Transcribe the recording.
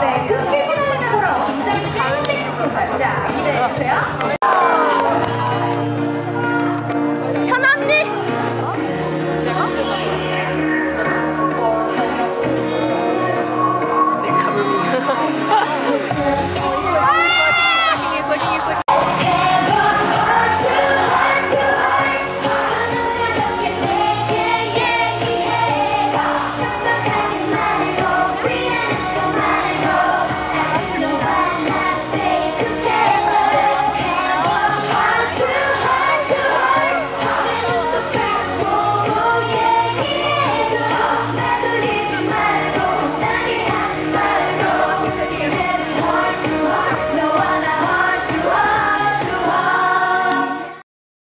네, 그 피날레가 돌아온 김정희 씨의 자, 기대해주세요.